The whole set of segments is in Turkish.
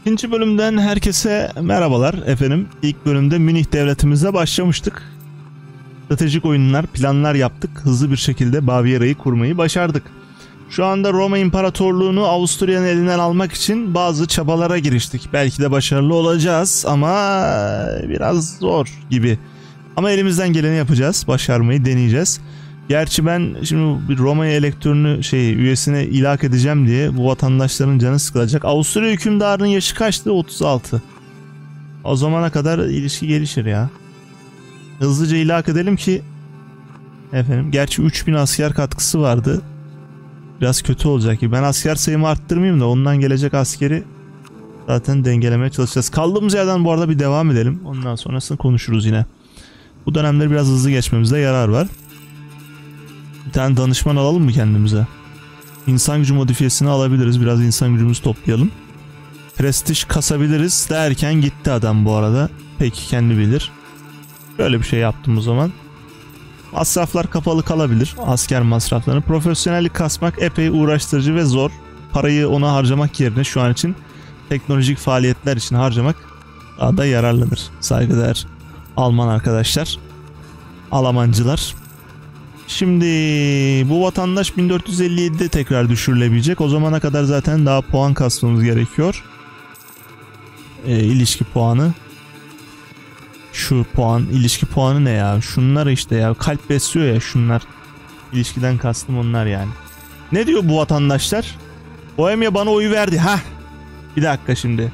İkinci bölümden herkese merhabalar efendim. İlk bölümde Münih devletimize başlamıştık. Stratejik oyunlar, planlar yaptık. Hızlı bir şekilde Baviera'yı kurmayı başardık. Şu anda Roma İmparatorluğunu Avusturya'nın elinden almak için bazı çabalara giriştik. Belki de başarılı olacağız ama biraz zor gibi. Ama elimizden geleni yapacağız. Başarmayı deneyeceğiz. Gerçi ben şimdi Roma'ya elektörünü şey üyesine ilak edeceğim diye bu vatandaşların canı sıkılacak. Avusturya hükümdarının yaşı kaçtı? 36. O zamana kadar ilişki gelişir ya. Hızlıca ilak edelim ki efendim gerçi 3000 asker katkısı vardı. Biraz kötü olacak ki ben asker sayımı arttırmayayım da ondan gelecek askeri zaten dengelemeye çalışacağız. Kaldığımız yerden bu arada bir devam edelim. Ondan sonrasını konuşuruz yine. Bu dönemleri biraz hızlı geçmemizde yarar var. Bir tane danışman alalım mı kendimize? İnsan gücü modifiyesini alabiliriz. Biraz insan gücümüzü toplayalım. Prestij kasabiliriz derken gitti adam bu arada. Peki kendi bilir. Böyle bir şey yaptım o zaman. Masraflar kapalı kalabilir. Asker masraflarını. Profesyonellik kasmak epey uğraştırıcı ve zor. Parayı ona harcamak yerine şu an için teknolojik faaliyetler için harcamak daha da yararlıdır. Saygıdeğer Alman arkadaşlar. Almancılar. Şimdi bu vatandaş 1457'de tekrar düşürülebilecek. O zamana kadar zaten daha puan kasmamız gerekiyor. E, ilişki puanı. Şu puan, ilişki puanı ne ya? Şunlar işte ya. Kalp besliyor ya şunlar. İlişkiden kastım onlar yani. Ne diyor bu vatandaşlar? Bohemia bana oyu verdi. Ha. Bir dakika şimdi.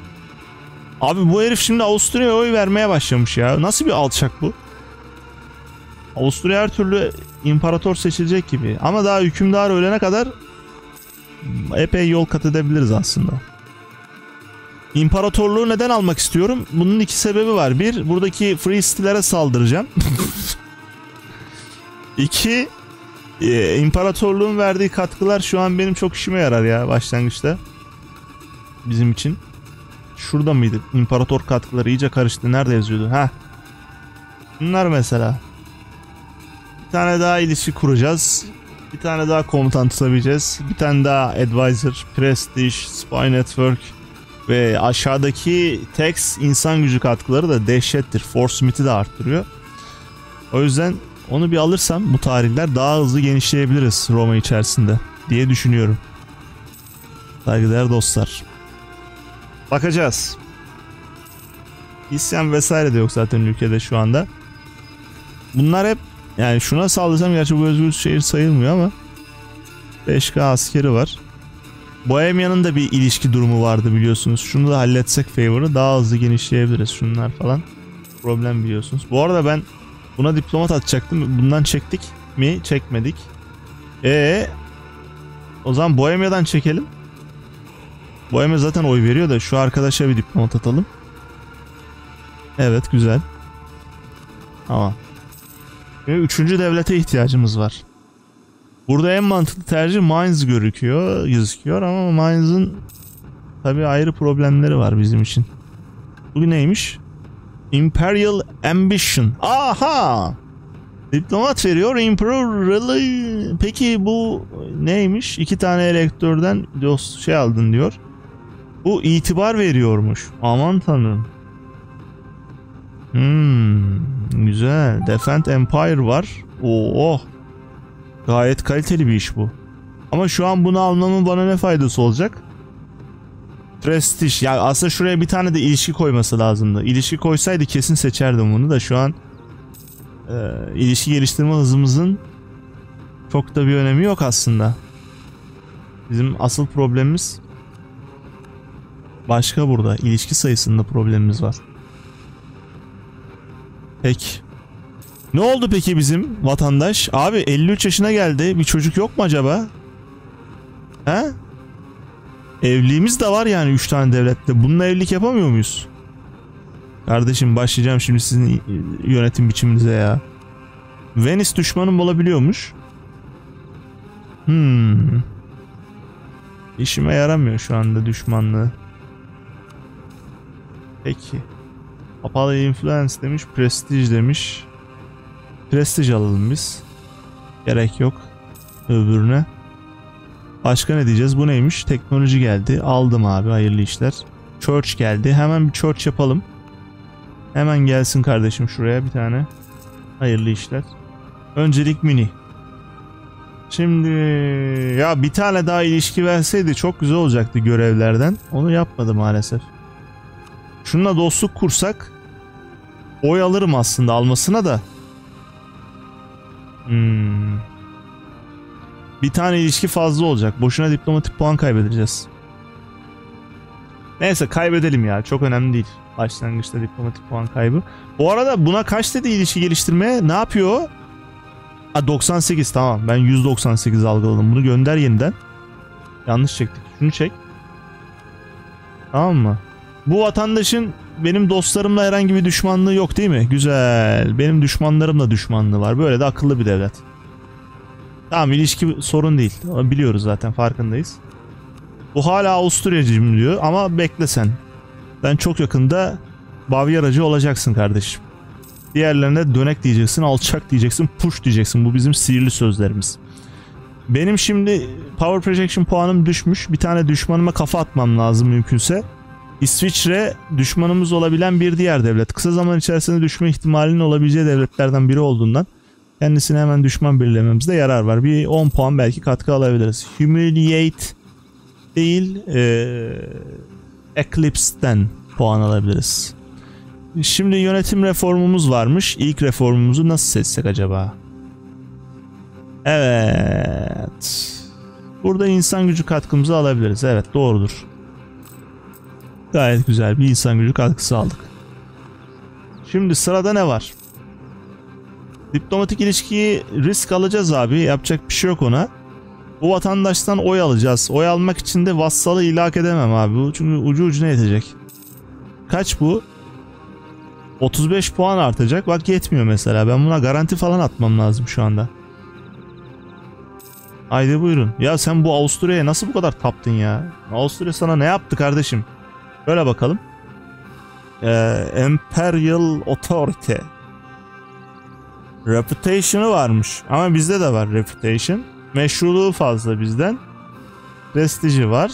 Abi bu herif şimdi Avusturya'ya oy vermeye başlamış ya. Nasıl bir alçak bu? Avusturya her türlü imparator seçilecek gibi. Ama daha hükümdar ölene kadar epey yol kat edebiliriz aslında. İmparatorluğu neden almak istiyorum? Bunun iki sebebi var. Bir, buradaki Free City'lere saldıracağım. İki, e, imparatorluğun verdiği katkılar şu an benim çok işime yarar ya başlangıçta. Bizim için. Şurada mıydı? İmparator katkıları iyice karıştı. Nerede yazıyordu? Ha. Bunlar mesela. Bir tane daha ilişki kuracağız. Bir tane daha komutan tutabileceğiz. Bir tane daha advisor, prestige, spy network ve aşağıdaki text insan gücü katkıları da dehşettir. Force Smith'i de arttırıyor. O yüzden onu bir alırsam bu tarihler daha hızlı genişleyebiliriz Roma içerisinde diye düşünüyorum. Saygıdeğer dostlar. Bakacağız. İsyan vesaire de yok zaten ülkede şu anda. Bunlar hep yani şuna sallasam gerçi bu özgür şehir sayılmıyor ama 5K askeri var. Bohemia'nın da bir ilişki durumu vardı biliyorsunuz. Şunu da halletsek favor'ı daha hızlı genişleyebiliriz şunlar falan. Problem biliyorsunuz. Bu arada ben buna diplomat atacaktım. Bundan çektik mi? Çekmedik. E o zaman Bohemia'dan çekelim. Bohemia zaten oy veriyor da şu arkadaşa bir diplomat atalım. Evet güzel. Tamam. Ve üçüncü devlete ihtiyacımız var. Burada en mantıklı tercih Mainz görüküyor, gözüküyor ama Mainz'ın tabi ayrı problemleri var bizim için. Bu neymiş? Imperial Ambition. Aha! Diplomat veriyor. Imperial... Peki bu neymiş? İki tane elektörden şey aldın diyor. Bu itibar veriyormuş. Aman tanrım. Hmm, güzel. Defend Empire var. Oo. Gayet kaliteli bir iş bu. Ama şu an bunu almamın bana ne faydası olacak? Prestige. Ya aslında şuraya bir tane de ilişki koyması lazımdı. İlişki koysaydı kesin seçerdim bunu da şu an e, ilişki geliştirme hızımızın çok da bir önemi yok aslında. Bizim asıl problemimiz başka burada. İlişki sayısında problemimiz var. Peki. Ne oldu peki bizim vatandaş? Abi 53 yaşına geldi. Bir çocuk yok mu acaba? He? Evliliğimiz de var yani 3 tane devlette. Bununla evlilik yapamıyor muyuz? Kardeşim başlayacağım şimdi sizin yönetim biçiminize ya. Venice düşmanım olabiliyormuş. Hmm. İşime yaramıyor şu anda düşmanlığı. Peki. Apollo Influence demiş. Prestige demiş. Prestige alalım biz. Gerek yok. Öbürüne. Başka ne diyeceğiz? Bu neymiş? Teknoloji geldi. Aldım abi. Hayırlı işler. Church geldi. Hemen bir church yapalım. Hemen gelsin kardeşim şuraya bir tane. Hayırlı işler. Öncelik mini. Şimdi ya bir tane daha ilişki verseydi çok güzel olacaktı görevlerden. Onu yapmadı maalesef. Şununla dostluk kursak oy alırım aslında almasına da. Hmm. Bir tane ilişki fazla olacak. Boşuna diplomatik puan kaybedeceğiz. Neyse kaybedelim ya. Çok önemli değil. Başlangıçta diplomatik puan kaybı. Bu arada buna kaç dedi ilişki geliştirmeye? Ne yapıyor? Ha 98 tamam. Ben 198 algıladım. Bunu gönder yeniden. Yanlış çektik. Şunu çek. Tamam mı? Bu vatandaşın benim dostlarımla herhangi bir düşmanlığı yok değil mi? Güzel. Benim düşmanlarımla düşmanlığı var. Böyle de akıllı bir devlet. Tamam ilişki sorun değil. Biliyoruz zaten farkındayız. Bu hala Avusturyacıyım diyor ama bekle sen. Ben çok yakında Bavyeracı olacaksın kardeşim. Diğerlerine dönek diyeceksin, alçak diyeceksin, push diyeceksin. Bu bizim sihirli sözlerimiz. Benim şimdi Power Projection puanım düşmüş. Bir tane düşmanıma kafa atmam lazım mümkünse. İsviçre düşmanımız olabilen bir diğer devlet. Kısa zaman içerisinde düşme ihtimalinin olabileceği devletlerden biri olduğundan kendisine hemen düşman belirlememizde yarar var. Bir 10 puan belki katkı alabiliriz. Humiliate değil ee, Eclipse'den puan alabiliriz. Şimdi yönetim reformumuz varmış. İlk reformumuzu nasıl seçsek acaba? Evet. Burada insan gücü katkımızı alabiliriz. Evet doğrudur. Gayet güzel bir insan gücü katkısı aldık. Şimdi sırada ne var? Diplomatik ilişkiyi risk alacağız abi. Yapacak bir şey yok ona. Bu vatandaştan oy alacağız. Oy almak için de vassalı ilak edemem abi. Çünkü ucu ucuna yetecek. Kaç bu? 35 puan artacak. Bak yetmiyor mesela. Ben buna garanti falan atmam lazım şu anda. Haydi buyurun. Ya sen bu Avusturya'ya nasıl bu kadar taptın ya? Avusturya sana ne yaptı kardeşim? Böyle bakalım. Ee, Imperial Authority. Reputation'ı varmış. Ama bizde de var Reputation. Meşruluğu fazla bizden. Prestiji var.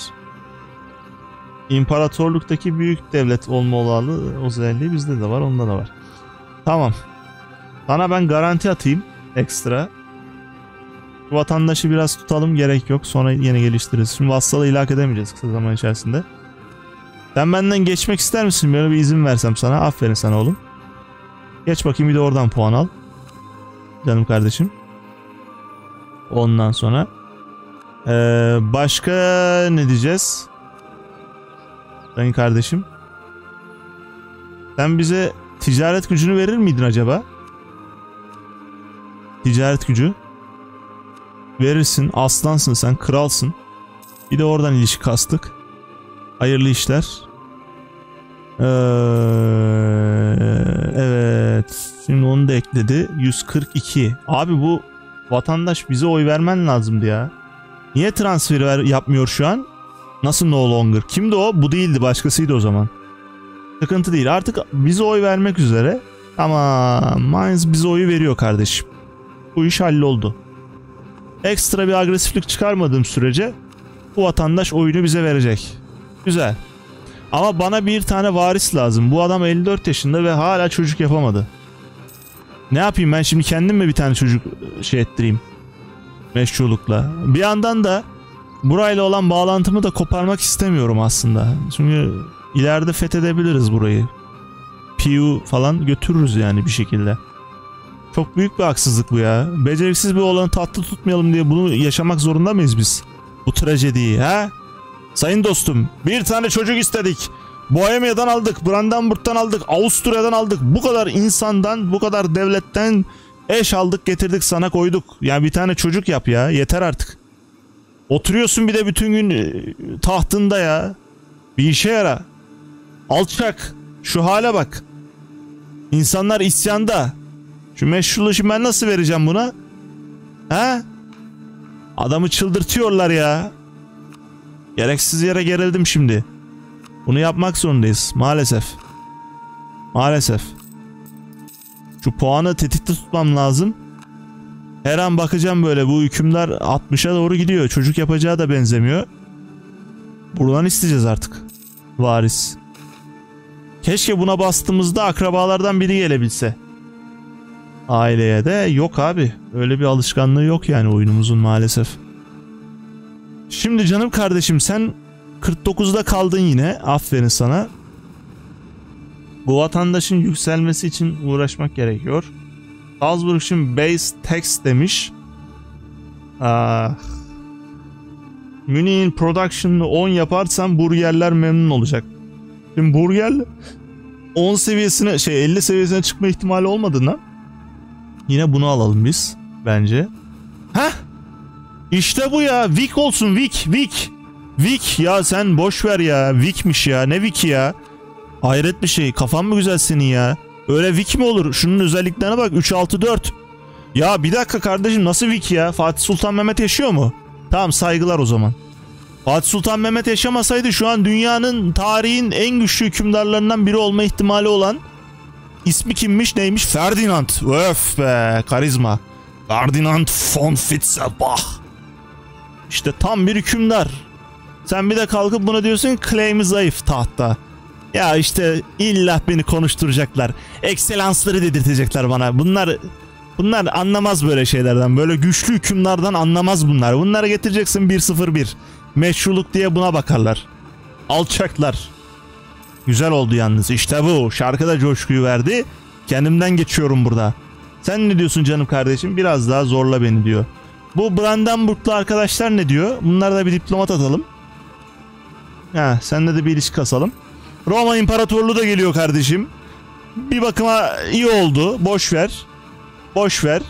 İmparatorluktaki büyük devlet olma olanı özelliği bizde de var. Onda da var. Tamam. Sana ben garanti atayım. Ekstra. Vatandaşı biraz tutalım gerek yok. Sonra yine geliştiririz. Şimdi vassalı ilak edemeyeceğiz kısa zaman içerisinde. Sen benden geçmek ister misin? Böyle bir izin versem sana. Aferin sana oğlum. Geç bakayım bir de oradan puan al. Canım kardeşim. Ondan sonra. Ee, başka ne diyeceğiz? Sayın kardeşim. Sen bize ticaret gücünü verir miydin acaba? Ticaret gücü. Verirsin. Aslansın sen. Kralsın. Bir de oradan ilişki kastık. Hayırlı işler. Ee, evet. Şimdi onu da ekledi. 142. Abi bu vatandaş bize oy vermen lazımdı ya. Niye transfer ver, yapmıyor şu an? Nasıl no longer? Kimdi o? Bu değildi. Başkasıydı o zaman. Sıkıntı değil. Artık bize oy vermek üzere. Ama Mainz bize oyu veriyor kardeşim. Bu iş halloldu. Ekstra bir agresiflik çıkarmadığım sürece bu vatandaş oyunu bize verecek. Güzel. Ama bana bir tane varis lazım. Bu adam 54 yaşında ve hala çocuk yapamadı. Ne yapayım ben şimdi kendim mi bir tane çocuk şey ettireyim? Meşrulukla. Bir yandan da burayla olan bağlantımı da koparmak istemiyorum aslında. Çünkü ileride fethedebiliriz burayı. Piu falan götürürüz yani bir şekilde. Çok büyük bir haksızlık bu ya. Beceriksiz bir olanı tatlı tutmayalım diye bunu yaşamak zorunda mıyız biz? Bu trajediyi ha? Sayın dostum bir tane çocuk istedik. Bohemia'dan aldık, Brandenburg'dan aldık, Avusturya'dan aldık. Bu kadar insandan, bu kadar devletten eş aldık getirdik sana koyduk. Ya bir tane çocuk yap ya yeter artık. Oturuyorsun bir de bütün gün e, tahtında ya. Bir işe yara. Alçak. Şu hale bak. İnsanlar isyanda. Şu meşruluğu şimdi ben nasıl vereceğim buna? He? Adamı çıldırtıyorlar ya. Gereksiz yere gerildim şimdi. Bunu yapmak zorundayız maalesef. Maalesef. Şu puanı tetikte tutmam lazım. Her an bakacağım böyle bu hükümdar 60'a doğru gidiyor. Çocuk yapacağı da benzemiyor. Buradan isteyeceğiz artık. varis. Keşke buna bastığımızda akrabalardan biri gelebilse. Aileye de yok abi. Öyle bir alışkanlığı yok yani oyunumuzun maalesef. Şimdi canım kardeşim sen 49'da kaldın yine. Aferin sana. Bu vatandaşın yükselmesi için uğraşmak gerekiyor. Salzburg için base tax demiş. Ah. Münih'in production'ını 10 yaparsam burgerler memnun olacak. Şimdi burgerler 10 seviyesine şey 50 seviyesine çıkma ihtimali olmadığından yine bunu alalım biz bence. Heh. İşte bu ya. Vic olsun Vic. Vic. Vic ya sen boş ver ya. Vic'miş ya. Ne Vic ya? Hayret bir şey. Kafan mı güzel senin ya? Öyle Vic mi olur? Şunun özelliklerine bak. 364. Ya bir dakika kardeşim nasıl Vic ya? Fatih Sultan Mehmet yaşıyor mu? Tamam saygılar o zaman. Fatih Sultan Mehmet yaşamasaydı şu an dünyanın tarihin en güçlü hükümdarlarından biri olma ihtimali olan ismi kimmiş neymiş? Ferdinand. Öf be karizma. Ferdinand von Fitzelbach. İşte tam bir hükümdar. Sen bir de kalkıp buna diyorsun claim'i zayıf tahta. Ya işte illa beni konuşturacaklar. Ekselansları dedirtecekler bana. Bunlar bunlar anlamaz böyle şeylerden. Böyle güçlü hükümdardan anlamaz bunlar. Bunları getireceksin 101. Meşruluk diye buna bakarlar. Alçaklar. Güzel oldu yalnız. İşte bu. Şarkı da coşkuyu verdi. Kendimden geçiyorum burada. Sen ne diyorsun canım kardeşim? Biraz daha zorla beni diyor. Bu Brandenburglu arkadaşlar ne diyor? Bunlara da bir diplomat atalım. Ha, senle de bir ilişki kasalım. Roma İmparatorluğu da geliyor kardeşim. Bir bakıma iyi oldu. Boş ver. Boş ver.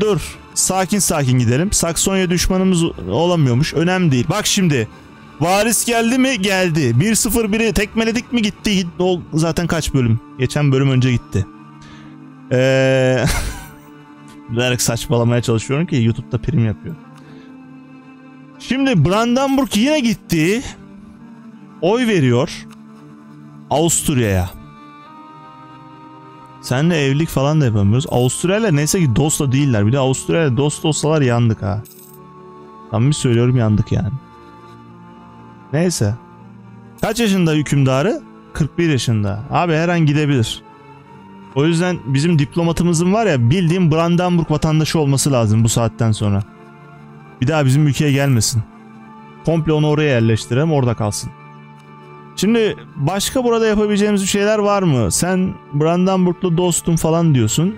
Dur. Sakin sakin gidelim. Saksonya düşmanımız olamıyormuş. Önemli değil. Bak şimdi. Varis geldi mi? Geldi. 1-0-1'i tekmeledik mi? Gitti. O zaten kaç bölüm? Geçen bölüm önce gitti. Eee... Bilerek saçmalamaya çalışıyorum ki YouTube'da prim yapıyor. Şimdi Brandenburg yine gitti. Oy veriyor. Avusturya'ya. Seninle evlilik falan da yapamıyoruz. Avusturya'yla neyse ki dost da değiller. Bir de Avusturya'yla dost olsalar yandık ha. Samimi söylüyorum yandık yani. Neyse. Kaç yaşında hükümdarı? 41 yaşında. Abi her an gidebilir. O yüzden bizim diplomatımızın var ya bildiğim Brandenburg vatandaşı olması lazım bu saatten sonra. Bir daha bizim ülkeye gelmesin. Komple onu oraya yerleştirelim orada kalsın. Şimdi başka burada yapabileceğimiz bir şeyler var mı? Sen Brandenburg'lu dostum falan diyorsun.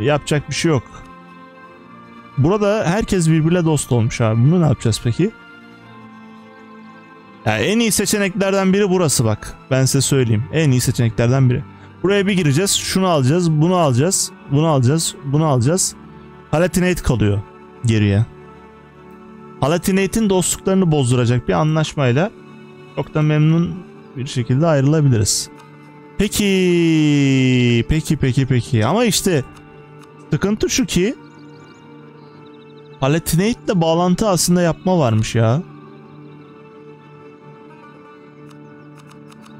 Yapacak bir şey yok. Burada herkes birbirle dost olmuş abi. Bunu ne yapacağız peki? Ya en iyi seçeneklerden biri burası bak. Ben size söyleyeyim. En iyi seçeneklerden biri. Buraya bir gireceğiz. Şunu alacağız. Bunu alacağız. Bunu alacağız. Bunu alacağız. Palatinate kalıyor geriye. Palatinate'in dostluklarını bozduracak bir anlaşmayla çok da memnun bir şekilde ayrılabiliriz. Peki, peki, peki, peki. Ama işte sıkıntı şu ki Palatinate ile bağlantı aslında yapma varmış ya.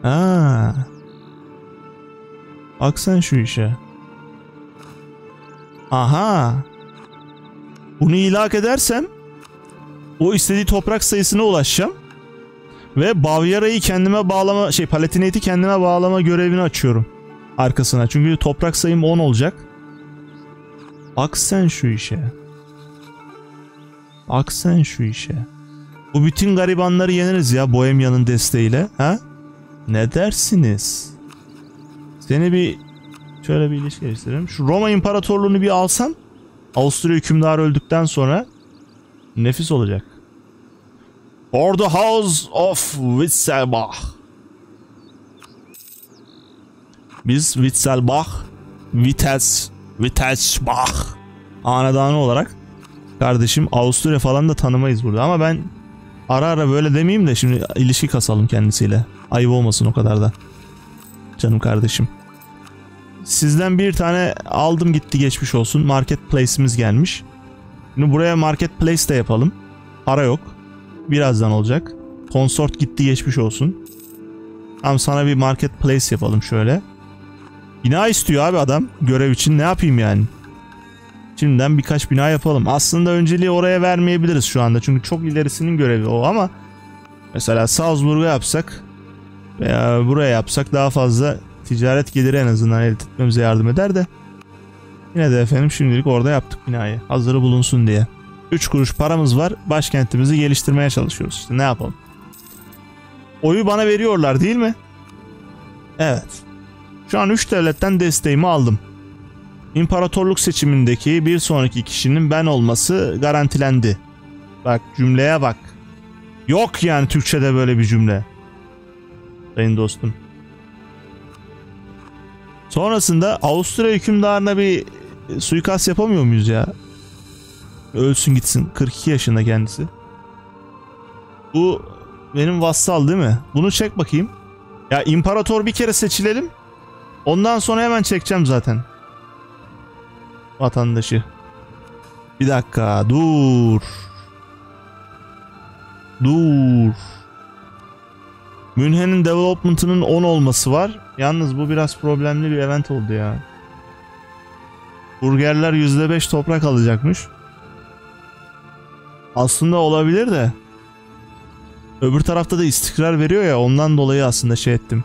Ha. Bak sen şu işe. Aha. Bunu ilak edersem o istediği toprak sayısına ulaşacağım. Ve Bavyera'yı kendime bağlama şey Palatinate'i kendime bağlama görevini açıyorum. Arkasına. Çünkü toprak sayım 10 olacak. Bak sen şu işe. Bak sen şu işe. Bu bütün garibanları yeneriz ya Bohemia'nın desteğiyle. Ha? Ne dersiniz? Seni bir şöyle bir ilişki geliştirelim. Şu Roma İmparatorluğunu bir alsam Avusturya hükümdarı öldükten sonra nefis olacak. For the House of Witzelbach. Biz Witzelbach, Wittels, Wittelsbach hanedanı olarak kardeşim Avusturya falan da tanımayız burada ama ben ara ara böyle demeyeyim de şimdi ilişki kasalım kendisiyle. Ayıp olmasın o kadar da. Canım kardeşim. Sizden bir tane aldım gitti geçmiş olsun. Marketplace'imiz gelmiş. Şimdi buraya marketplace de yapalım. Para yok. Birazdan olacak. Consort gitti geçmiş olsun. Tamam sana bir marketplace yapalım şöyle. Bina istiyor abi adam. Görev için ne yapayım yani? Şimdiden birkaç bina yapalım. Aslında önceliği oraya vermeyebiliriz şu anda. Çünkü çok ilerisinin görevi o ama Mesela Salzburg'a yapsak veya buraya yapsak daha fazla ticaret geliri en azından elde etmemize yardım eder de yine de efendim şimdilik orada yaptık binayı. Hazırı bulunsun diye. 3 kuruş paramız var. Başkentimizi geliştirmeye çalışıyoruz. İşte ne yapalım? Oyu bana veriyorlar değil mi? Evet. Şu an 3 devletten desteğimi aldım. İmparatorluk seçimindeki bir sonraki kişinin ben olması garantilendi. Bak cümleye bak. Yok yani Türkçe'de böyle bir cümle. Sayın dostum. Sonrasında Avusturya hükümdarına bir suikast yapamıyor muyuz ya? Ölsün gitsin. 42 yaşında kendisi. Bu benim vassal değil mi? Bunu çek bakayım. Ya imparator bir kere seçilelim. Ondan sonra hemen çekeceğim zaten. Vatandaşı. Bir dakika dur. Dur. Münhen'in development'ının 10 olması var. Yalnız bu biraz problemli bir event oldu ya. Burgerler %5 toprak alacakmış. Aslında olabilir de. Öbür tarafta da istikrar veriyor ya ondan dolayı aslında şey ettim.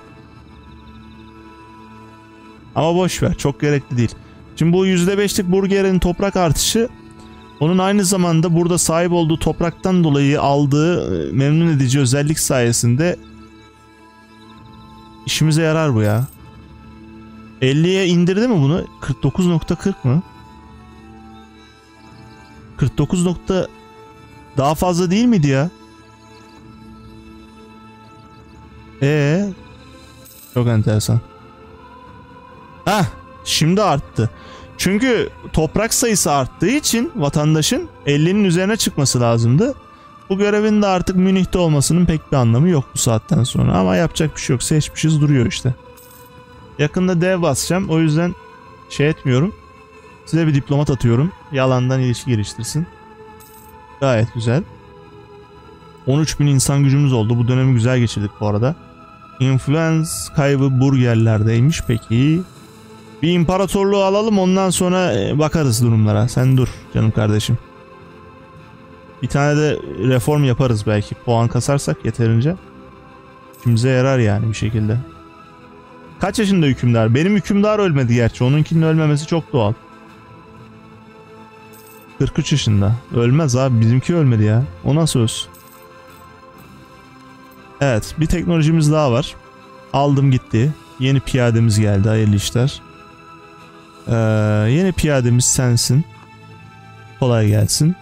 Ama boş ver çok gerekli değil. Şimdi bu %5'lik burgerin toprak artışı onun aynı zamanda burada sahip olduğu topraktan dolayı aldığı e, memnun edici özellik sayesinde işimize yarar bu ya. 50'ye indirdi mi bunu? 49.40 mı? 49 nokta daha fazla değil miydi ya? Ee, çok enteresan. Ah, şimdi arttı. Çünkü toprak sayısı arttığı için vatandaşın 50'nin üzerine çıkması lazımdı. Bu görevin de artık Münih'te olmasının pek bir anlamı yok bu saatten sonra. Ama yapacak bir şey yok. Seçmişiz duruyor işte. Yakında dev basacağım. O yüzden şey etmiyorum. Size bir diplomat atıyorum. Yalandan ilişki geliştirsin. Gayet güzel. 13 bin insan gücümüz oldu. Bu dönemi güzel geçirdik bu arada. Influence kaybı burgerlerdeymiş peki. Bir imparatorluğu alalım ondan sonra e, bakarız durumlara. Sen dur canım kardeşim. Bir tane de reform yaparız belki. Puan kasarsak yeterince. İşimize yarar yani bir şekilde. Kaç yaşında hükümdar? Benim hükümdar ölmedi gerçi. Onunkinin ölmemesi çok doğal. 43 yaşında. Ölmez abi. Bizimki ölmedi ya. O nasıl ölsün? Evet. Bir teknolojimiz daha var. Aldım gitti. Yeni piyademiz geldi. Hayırlı işler. Ee, yeni piyademiz sensin. Kolay gelsin.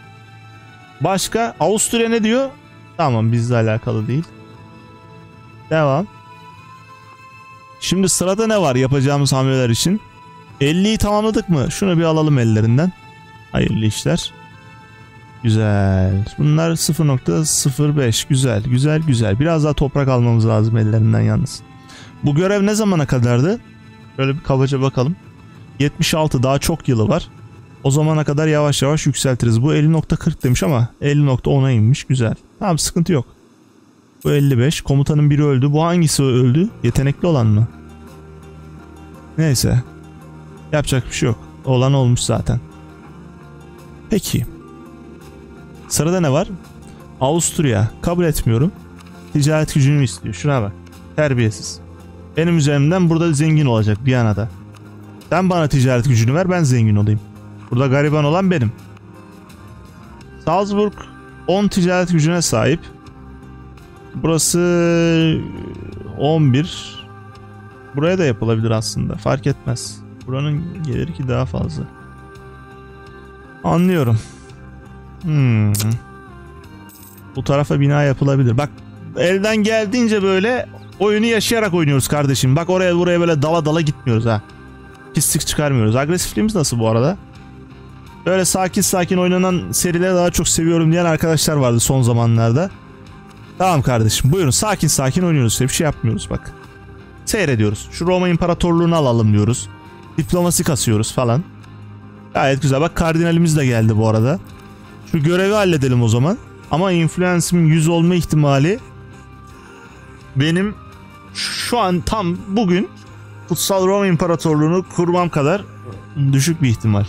Başka? Avusturya ne diyor? Tamam bizle alakalı değil. Devam. Şimdi sırada ne var yapacağımız hamleler için? 50'yi tamamladık mı? Şunu bir alalım ellerinden. Hayırlı işler. Güzel. Bunlar 0.05. Güzel, güzel, güzel. Biraz daha toprak almamız lazım ellerinden yalnız. Bu görev ne zamana kadardı? Şöyle bir kabaca bakalım. 76 daha çok yılı var. O zamana kadar yavaş yavaş yükseltiriz. Bu 50.40 demiş ama 50.10'a inmiş. Güzel. Tamam sıkıntı yok. Bu 55. Komutanın biri öldü. Bu hangisi öldü? Yetenekli olan mı? Neyse. Yapacak bir şey yok. Olan olmuş zaten. Peki. Sırada ne var? Avusturya. Kabul etmiyorum. Ticaret gücünü istiyor. Şuna bak. Terbiyesiz. Benim üzerimden burada zengin olacak bir anada. Sen bana ticaret gücünü ver ben zengin olayım. Burada gariban olan benim. Salzburg 10 ticaret gücüne sahip. Burası 11. Buraya da yapılabilir aslında. Fark etmez. Buranın geliri ki daha fazla. Anlıyorum. Hmm. Bu tarafa bina yapılabilir. Bak elden geldiğince böyle oyunu yaşayarak oynuyoruz kardeşim. Bak oraya buraya böyle dala dala gitmiyoruz ha. Pislik çıkarmıyoruz. Agresifliğimiz nasıl bu arada? Böyle sakin sakin oynanan serileri daha çok seviyorum diyen arkadaşlar vardı son zamanlarda. Tamam kardeşim buyurun sakin sakin oynuyoruz. Bir şey yapmıyoruz bak. Seyrediyoruz. Şu Roma İmparatorluğunu alalım diyoruz. Diplomasi kasıyoruz falan. Gayet güzel. Bak kardinalimiz de geldi bu arada. Şu görevi halledelim o zaman. Ama influence'imin 100 olma ihtimali benim şu an tam bugün Kutsal Roma İmparatorluğunu kurmam kadar düşük bir ihtimal.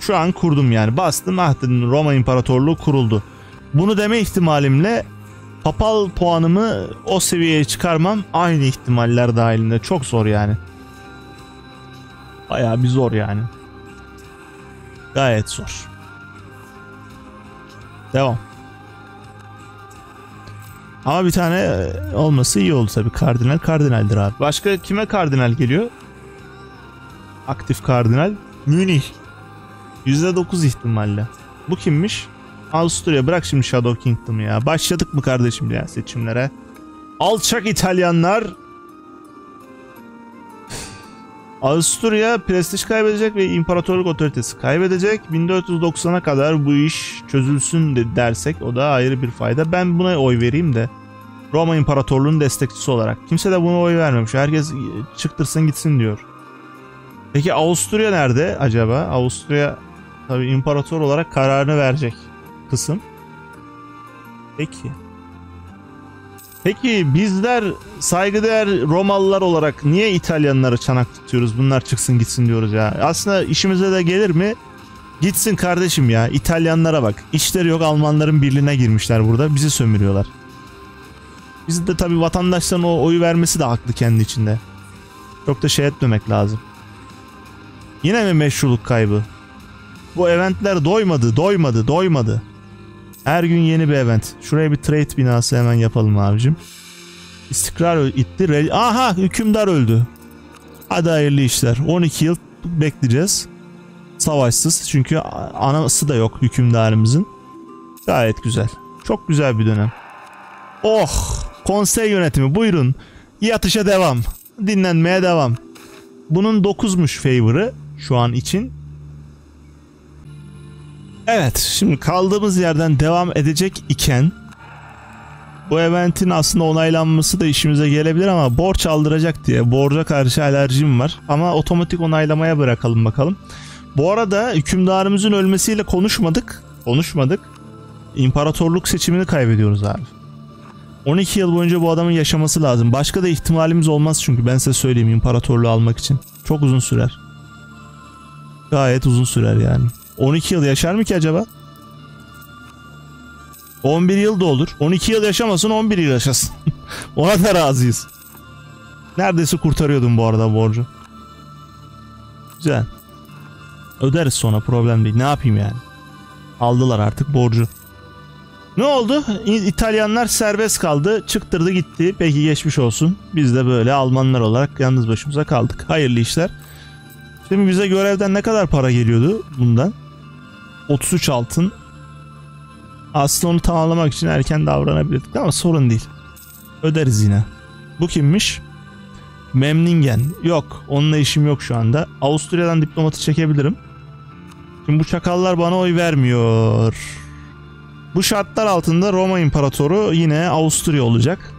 Şu an kurdum yani. Bastım ah dedim Roma İmparatorluğu kuruldu. Bunu deme ihtimalimle papal puanımı o seviyeye çıkarmam aynı ihtimaller dahilinde. Çok zor yani. Bayağı bir zor yani. Gayet zor. Devam. Ama bir tane e, olması iyi oldu tabii. Kardinal kardinaldir abi. Başka kime kardinal geliyor? Aktif kardinal. Münih. %9 ihtimalle. Bu kimmiş? Avusturya. Bırak şimdi Shadow Kingdom'u ya. Başladık mı kardeşim ya seçimlere? Alçak İtalyanlar. Avusturya prestij kaybedecek ve imparatorluk otoritesi kaybedecek. 1490'a kadar bu iş çözülsün de dersek o da ayrı bir fayda. Ben buna oy vereyim de. Roma İmparatorluğu'nun destekçisi olarak. Kimse de buna oy vermemiş. Herkes çıktırsın gitsin diyor. Peki Avusturya nerede acaba? Avusturya tabi imparator olarak kararını verecek kısım. Peki. Peki bizler saygıdeğer Romalılar olarak niye İtalyanları çanak tutuyoruz? Bunlar çıksın gitsin diyoruz ya. Aslında işimize de gelir mi? Gitsin kardeşim ya. İtalyanlara bak. İşleri yok Almanların birliğine girmişler burada. Bizi sömürüyorlar. Biz de tabi vatandaşların o oyu vermesi de haklı kendi içinde. Çok da şey etmemek lazım. Yine mi meşruluk kaybı? Bu eventler doymadı, doymadı, doymadı. Her gün yeni bir event. Şuraya bir trade binası hemen yapalım abicim. İstikrar itti. Aha hükümdar öldü. Hadi hayırlı işler. 12 yıl bekleyeceğiz. Savaşsız. Çünkü anası da yok hükümdarımızın. Gayet güzel. Çok güzel bir dönem. Oh! Konsey yönetimi buyurun. Yatışa devam. Dinlenmeye devam. Bunun 9'muş favor'ı şu an için. Evet şimdi kaldığımız yerden devam edecek iken bu eventin aslında onaylanması da işimize gelebilir ama borç aldıracak diye borca karşı alerjim var. Ama otomatik onaylamaya bırakalım bakalım. Bu arada hükümdarımızın ölmesiyle konuşmadık. Konuşmadık. İmparatorluk seçimini kaybediyoruz abi. 12 yıl boyunca bu adamın yaşaması lazım. Başka da ihtimalimiz olmaz çünkü ben size söyleyeyim imparatorluğu almak için. Çok uzun sürer. Gayet uzun sürer yani. 12 yıl yaşar mı ki acaba? 11 yıl da olur. 12 yıl yaşamasın 11 yıl yaşasın. Ona da razıyız. Neredeyse kurtarıyordum bu arada borcu. Güzel. Öderiz sonra problem değil. Ne yapayım yani? Aldılar artık borcu. Ne oldu? İtalyanlar serbest kaldı. Çıktırdı gitti. Peki geçmiş olsun. Biz de böyle Almanlar olarak yalnız başımıza kaldık. Hayırlı işler. Şimdi bize görevden ne kadar para geliyordu bundan? 33 altın. Aslında onu tamamlamak için erken davranabilirdik ama sorun değil. Öderiz yine. Bu kimmiş? Memningen. Yok. Onunla işim yok şu anda. Avusturya'dan diplomatı çekebilirim. Şimdi bu çakallar bana oy vermiyor. Bu şartlar altında Roma İmparatoru yine Avusturya olacak.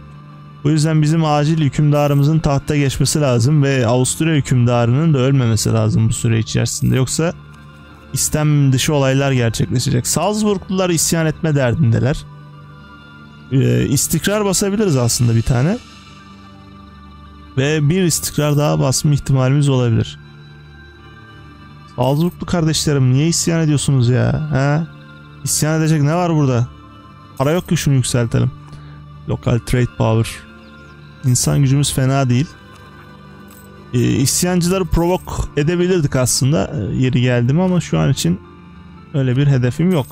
Bu yüzden bizim acil hükümdarımızın tahta geçmesi lazım ve Avusturya hükümdarının da ölmemesi lazım bu süre içerisinde. Yoksa istem dışı olaylar gerçekleşecek. Salzburglular isyan etme derdindeler. Ee, istikrar basabiliriz aslında bir tane. Ve bir istikrar daha basma ihtimalimiz olabilir. Salzburglu kardeşlerim niye isyan ediyorsunuz ya? He? İsyan edecek ne var burada? Para yok ki şunu yükseltelim. Local trade power. İnsan gücümüz fena değil. Ee, isyancıları provok edebilirdik aslında e, yeri geldim ama şu an için öyle bir hedefim yok.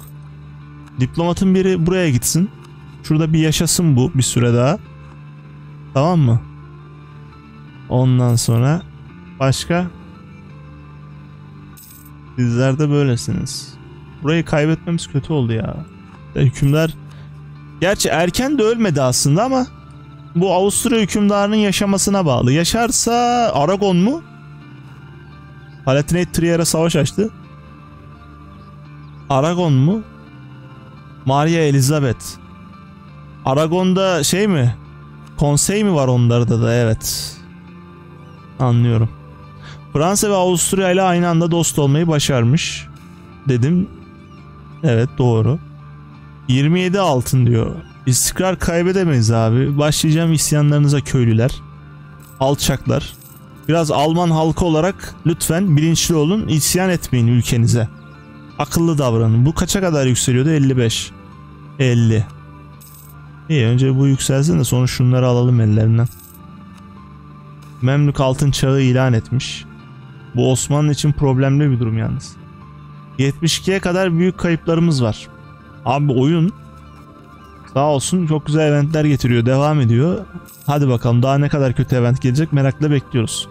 Diplomatın biri buraya gitsin. Şurada bir yaşasın bu bir süre daha. Tamam mı? Ondan sonra başka Sizler de böylesiniz. Burayı kaybetmemiz kötü oldu ya hükümdar Gerçi erken de ölmedi aslında ama bu Avusturya hükümdarının yaşamasına bağlı. Yaşarsa Aragon mu? Palatinate Trier'e savaş açtı. Aragon mu? Maria Elizabeth. Aragon'da şey mi? Konsey mi var onlarda da evet. Anlıyorum. Fransa ve Avusturya ile aynı anda dost olmayı başarmış. Dedim. Evet doğru. 27 altın diyor. İstikrar kaybedemeyiz abi. Başlayacağım isyanlarınıza köylüler. Alçaklar. Biraz Alman halkı olarak lütfen bilinçli olun. İsyan etmeyin ülkenize. Akıllı davranın. Bu kaça kadar yükseliyordu? 55. 50. İyi önce bu yükselsin de sonra şunları alalım ellerinden. Memlük altın çağı ilan etmiş. Bu Osmanlı için problemli bir durum yalnız. 72'ye kadar büyük kayıplarımız var. Abi oyun sağ olsun çok güzel eventler getiriyor. Devam ediyor. Hadi bakalım daha ne kadar kötü event gelecek merakla bekliyoruz.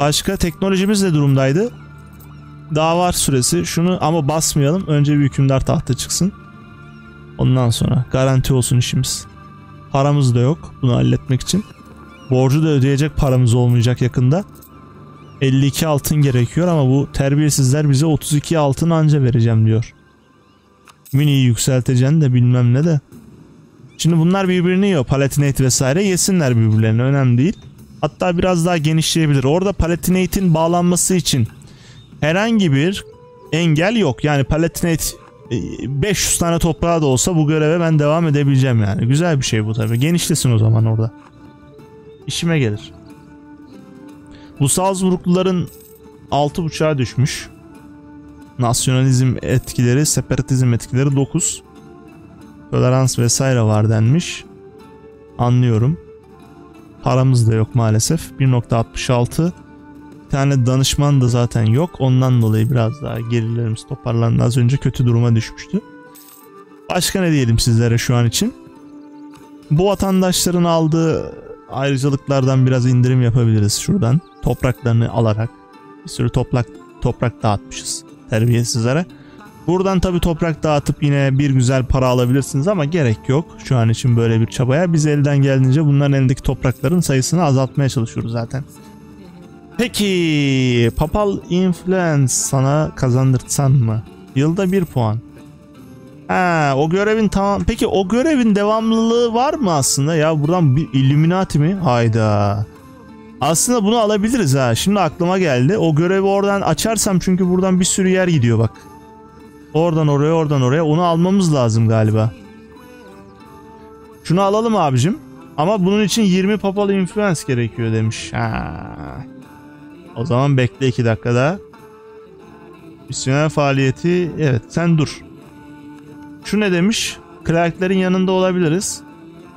Başka teknolojimiz ne durumdaydı? Daha var süresi. Şunu ama basmayalım. Önce bir hükümdar tahta çıksın. Ondan sonra garanti olsun işimiz. Paramız da yok bunu halletmek için. Borcu da ödeyecek paramız olmayacak yakında. 52 altın gerekiyor ama bu terbiyesizler bize 32 altın anca vereceğim diyor. Mini'yi yükselteceksin de bilmem ne de. Şimdi bunlar birbirini yiyor. Palatinate vesaire yesinler birbirlerine önemli değil. Hatta biraz daha genişleyebilir. Orada Palatinate'in bağlanması için herhangi bir engel yok. Yani Palatinate 500 e, tane toprağı da olsa bu göreve ben devam edebileceğim yani. Güzel bir şey bu tabii. Genişlesin o zaman orada. İşime gelir. Bu Salzburgluların 6.5'a düşmüş. Nasyonalizm etkileri, separatizm etkileri 9. Tolerans vesaire var denmiş. Anlıyorum. Paramız da yok maalesef. 1.66 bir tane danışman da zaten yok. Ondan dolayı biraz daha gerilerimiz toparlandı. Az önce kötü duruma düşmüştü. Başka ne diyelim sizlere şu an için? Bu vatandaşların aldığı ayrıcalıklardan biraz indirim yapabiliriz şuradan. Topraklarını alarak. Bir sürü toprak toprak dağıtmışız terbiyesizlere. Buradan tabi toprak dağıtıp yine bir güzel para alabilirsiniz ama gerek yok şu an için böyle bir çabaya. Biz elden geldiğince bunların elindeki toprakların sayısını azaltmaya çalışıyoruz zaten. Peki Papal Influence sana kazandırtsan mı? Yılda bir puan. Ha, o görevin tamam. Peki o görevin devamlılığı var mı aslında ya? Buradan bir Illuminati mi? Hayda. Aslında bunu alabiliriz ha. Şimdi aklıma geldi. O görevi oradan açarsam çünkü buradan bir sürü yer gidiyor bak. Oradan oraya oradan oraya. Onu almamız lazım galiba. Şunu alalım abicim. Ama bunun için 20 papalı influence gerekiyor demiş. Ha. O zaman bekle 2 dakika daha. Misyoner faaliyeti evet sen dur. Şu ne demiş? Clark'lerin yanında olabiliriz.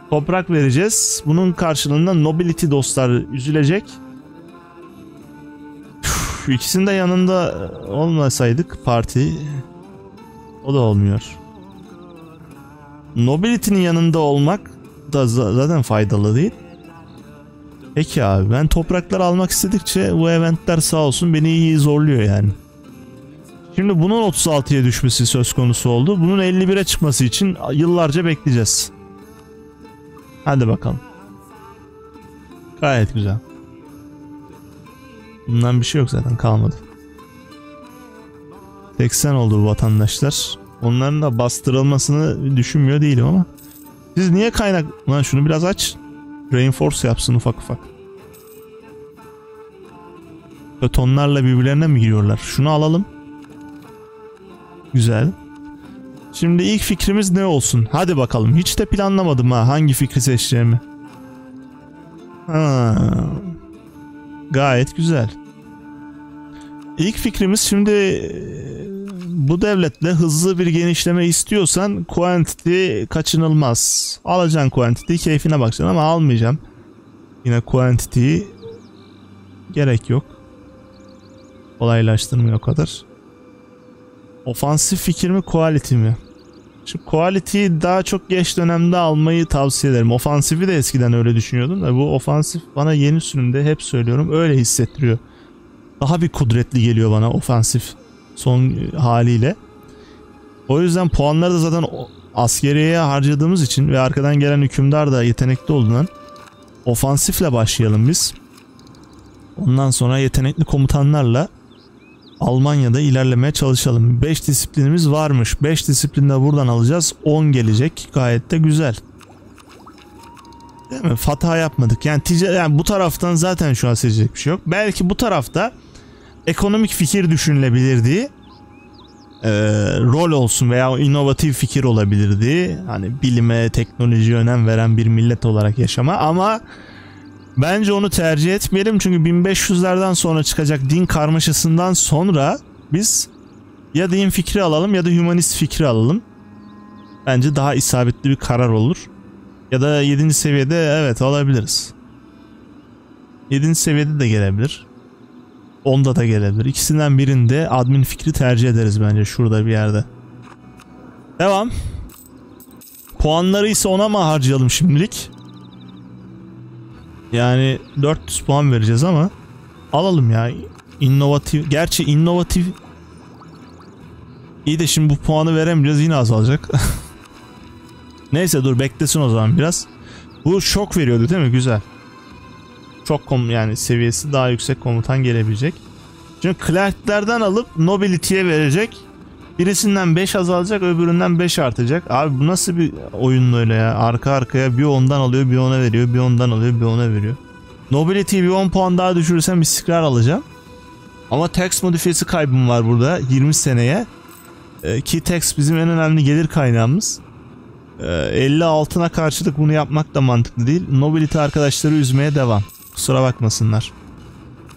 Toprak vereceğiz. Bunun karşılığında nobility dostlar üzülecek. Üf, ikisinin de yanında olmasaydık parti o da olmuyor. Nobility'nin yanında olmak da zaten faydalı değil. Peki abi ben topraklar almak istedikçe bu eventler sağ olsun beni iyi zorluyor yani. Şimdi bunun 36'ya düşmesi söz konusu oldu. Bunun 51'e çıkması için yıllarca bekleyeceğiz. Hadi bakalım. Gayet güzel. Bundan bir şey yok zaten kalmadı. 80 oldu bu vatandaşlar. Onların da bastırılmasını düşünmüyor değilim ama. Siz niye kaynak... Lan şunu biraz aç. Reinforce yapsın ufak ufak. Tonlarla birbirlerine mi giriyorlar? Şunu alalım. Güzel. Şimdi ilk fikrimiz ne olsun? Hadi bakalım. Hiç de planlamadım ha hangi fikri seçeceğimi. Ha. Gayet güzel. İlk fikrimiz şimdi bu devletle hızlı bir genişleme istiyorsan quantity kaçınılmaz. Alacaksın quantity keyfine bakacaksın ama almayacağım. Yine quantity gerek yok. Kolaylaştırmıyor o kadar. Ofansif fikir mi quality mi? Şu quality'yi daha çok geç dönemde almayı tavsiye ederim. Ofansifi de eskiden öyle düşünüyordum da bu ofansif bana yeni sürümde hep söylüyorum öyle hissettiriyor. Daha bir kudretli geliyor bana ofansif son haliyle. O yüzden puanları da zaten askeriyeye harcadığımız için ve arkadan gelen hükümdar da yetenekli olduğundan ofansifle başlayalım biz. Ondan sonra yetenekli komutanlarla Almanya'da ilerlemeye çalışalım. 5 disiplinimiz varmış. 5 disiplinde buradan alacağız. 10 gelecek. Gayet de güzel. Değil mi? Hata yapmadık. Yani, ticari, yani bu taraftan zaten şu an seçecek bir şey yok. Belki bu tarafta ekonomik fikir düşünülebilirdi. Ee, rol olsun veya inovatif fikir olabilirdi. Hani bilime, teknolojiye önem veren bir millet olarak yaşama ama Bence onu tercih etmeyelim çünkü 1500'lerden sonra çıkacak din karmaşasından sonra biz ya din fikri alalım ya da humanist fikri alalım. bence daha isabetli bir karar olur. Ya da 7. seviyede evet alabiliriz. 7. seviyede de gelebilir. Onda da gelebilir. İkisinden birinde admin fikri tercih ederiz bence şurada bir yerde. Devam. Puanları ise ona mı harcayalım şimdilik? Yani 400 puan vereceğiz ama alalım ya. İnovatif. Gerçi inovatif İyi de şimdi bu puanı veremeyeceğiz yine azalacak. Neyse dur beklesin o zaman biraz. Bu şok veriyordu değil mi? Güzel. Çok kom yani seviyesi daha yüksek komutan gelebilecek. Şimdi Clark'lerden alıp Nobility'ye verecek. Birisinden 5 azalacak öbüründen 5 artacak. Abi bu nasıl bir oyun öyle ya? Arka arkaya bir ondan alıyor bir ona veriyor bir ondan alıyor bir ona veriyor. Nobility'yi bir 10 puan daha düşürürsem istikrar alacağım. Ama tax modifiyesi kaybım var burada 20 seneye. Ee, ki tax bizim en önemli gelir kaynağımız. 50 ee, altına karşılık bunu yapmak da mantıklı değil. Nobility arkadaşları üzmeye devam. Kusura bakmasınlar.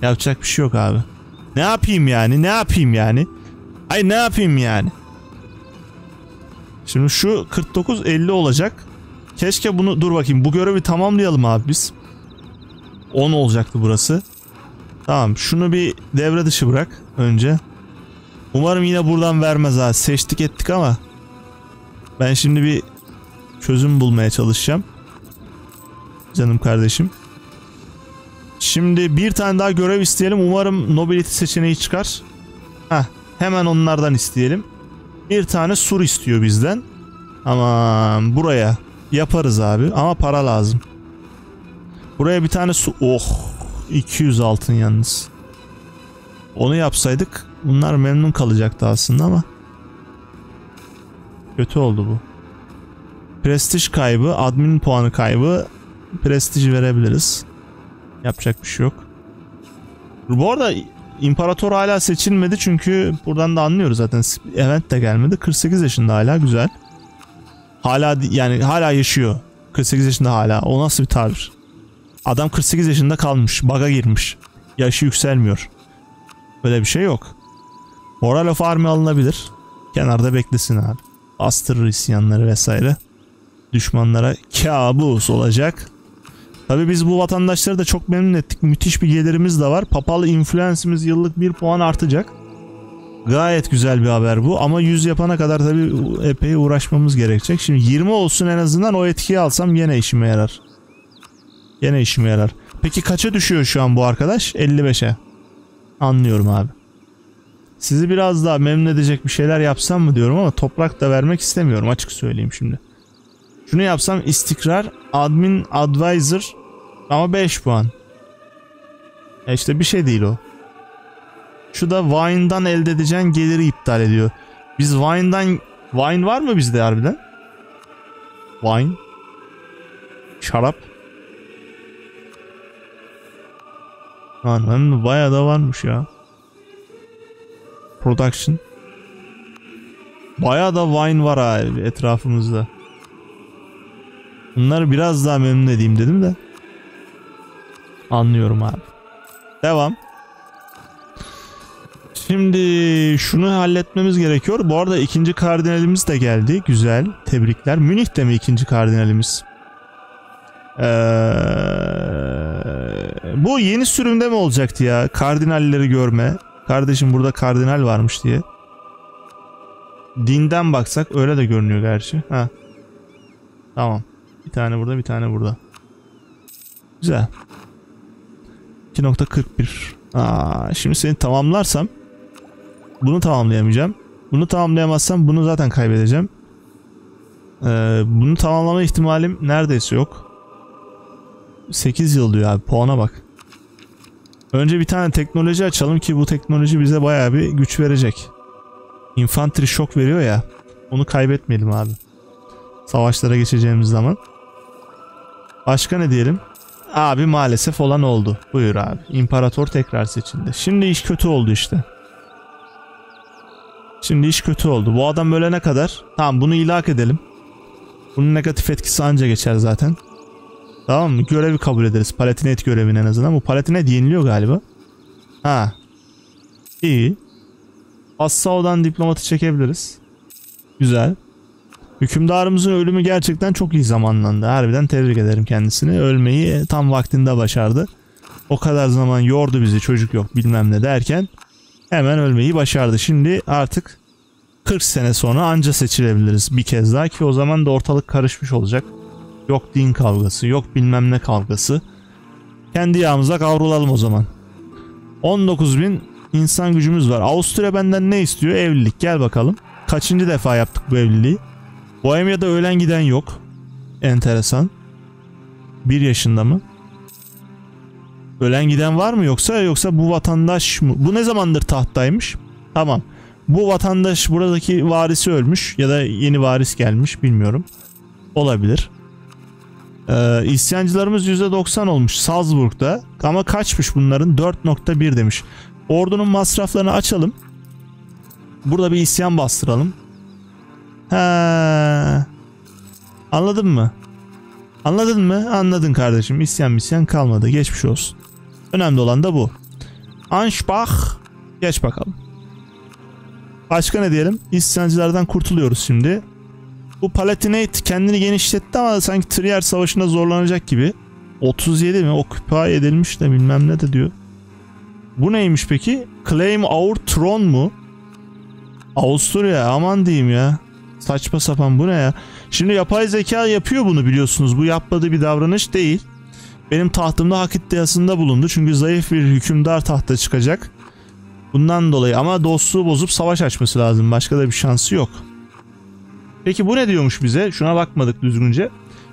Yapacak bir şey yok abi. Ne yapayım yani? Ne yapayım yani? Ay ne yapayım yani? Şimdi şu 49 50 olacak. Keşke bunu dur bakayım bu görevi tamamlayalım abi biz. 10 olacaktı burası. Tamam şunu bir devre dışı bırak önce. Umarım yine buradan vermez ha. Seçtik ettik ama. Ben şimdi bir çözüm bulmaya çalışacağım. Canım kardeşim. Şimdi bir tane daha görev isteyelim. Umarım Nobility seçeneği çıkar. Heh, hemen onlardan isteyelim. Bir tane sur istiyor bizden. Ama buraya yaparız abi. Ama para lazım. Buraya bir tane su... Oh! 200 altın yalnız. Onu yapsaydık bunlar memnun kalacaktı aslında ama. Kötü oldu bu. Prestij kaybı, admin puanı kaybı. Prestij verebiliriz. Yapacak bir şey yok. Bu arada İmparator hala seçilmedi çünkü buradan da anlıyoruz zaten event de gelmedi. 48 yaşında hala güzel. Hala yani hala yaşıyor. 48 yaşında hala. O nasıl bir tabir? Adam 48 yaşında kalmış. Baga girmiş. Yaşı yükselmiyor. Böyle bir şey yok. Moral of Army alınabilir. Kenarda beklesin abi. Astırır isyanları vesaire. Düşmanlara kabus olacak. Tabii biz bu vatandaşları da çok memnun ettik. Müthiş bir gelirimiz de var. Papal influensimiz yıllık 1 puan artacak. Gayet güzel bir haber bu ama 100 yapana kadar tabii epey uğraşmamız gerekecek. Şimdi 20 olsun en azından o etkiyi alsam yine işime yarar. Yine işime yarar. Peki kaça düşüyor şu an bu arkadaş? 55'e. Anlıyorum abi. Sizi biraz daha memnun edecek bir şeyler yapsam mı diyorum ama toprak da vermek istemiyorum açık söyleyeyim şimdi. Şunu yapsam istikrar, admin, advisor ama 5 puan. E işte bir şey değil o. Şu da Vine'dan elde edeceğin geliri iptal ediyor. Biz Vine'dan... Vine var mı bizde harbiden? Wine. Şarap. Hem bayağı da varmış ya. Production. Bayağı da wine var abi etrafımızda. Bunları biraz daha memnun edeyim dedim de. Anlıyorum abi. Devam. Şimdi şunu halletmemiz gerekiyor. Bu arada ikinci kardinalimiz de geldi. Güzel. Tebrikler. Münih'te mi ikinci kardinalimiz? Ee, bu yeni sürümde mi olacaktı ya? Kardinalleri görme. Kardeşim burada kardinal varmış diye. Dinden baksak öyle de görünüyor gerçi. Ha. Tamam. Bir tane burada bir tane burada. Güzel. 2.41. Aa, şimdi seni tamamlarsam bunu tamamlayamayacağım. Bunu tamamlayamazsam bunu zaten kaybedeceğim. Ee, bunu tamamlama ihtimalim neredeyse yok. 8 yıl diyor abi puana bak. Önce bir tane teknoloji açalım ki bu teknoloji bize baya bir güç verecek. Infantry şok veriyor ya. Onu kaybetmeyelim abi. Savaşlara geçeceğimiz zaman. Başka ne diyelim? Abi maalesef olan oldu. Buyur abi. İmparator tekrar seçildi. Şimdi iş kötü oldu işte. Şimdi iş kötü oldu. Bu adam ölene kadar tamam bunu ilak edelim. Bunun negatif etkisi anca geçer zaten. Tamam mı? Görevi kabul ederiz. Palatinet görevini en azından. Bu Palatinet yeniliyor galiba. Ha. İyi. Assao'dan diplomatı çekebiliriz. Güzel. Hükümdarımızın ölümü gerçekten çok iyi zamanlandı. Harbiden tebrik ederim kendisini. Ölmeyi tam vaktinde başardı. O kadar zaman yordu bizi çocuk yok bilmem ne derken hemen ölmeyi başardı. Şimdi artık 40 sene sonra anca seçilebiliriz bir kez daha ki o zaman da ortalık karışmış olacak. Yok din kavgası, yok bilmem ne kavgası. Kendi yağımıza kavrulalım o zaman. 19 bin insan gücümüz var. Avusturya benden ne istiyor? Evlilik. Gel bakalım. Kaçıncı defa yaptık bu evliliği? Bohemia'da ölen giden yok. Enteresan. Bir yaşında mı? Ölen giden var mı yoksa yoksa bu vatandaş mı? Bu ne zamandır tahttaymış? Tamam. Bu vatandaş buradaki varisi ölmüş ya da yeni varis gelmiş bilmiyorum. Olabilir. Ee, isyancılarımız %90 olmuş Salzburg'da ama kaçmış bunların 4.1 demiş. Ordunun masraflarını açalım. Burada bir isyan bastıralım. Ha. Anladın mı? Anladın mı? Anladın kardeşim. İsyan misyan kalmadı. Geçmiş olsun. Önemli olan da bu. Ansbach. Geç bakalım. Başka ne diyelim? İsyancılardan kurtuluyoruz şimdi. Bu Palatinate kendini genişletti ama sanki Trier Savaşı'nda zorlanacak gibi. 37 mi? Occupy edilmiş de bilmem ne de diyor. Bu neymiş peki? Claim our throne mu? Avusturya aman diyeyim ya. Saçma sapan bu ne ya? Şimdi yapay zeka yapıyor bunu biliyorsunuz. Bu yapmadığı bir davranış değil. Benim tahtımda hak iddiasında bulundu. Çünkü zayıf bir hükümdar tahta çıkacak. Bundan dolayı ama dostluğu bozup savaş açması lazım. Başka da bir şansı yok. Peki bu ne diyormuş bize? Şuna bakmadık düzgünce.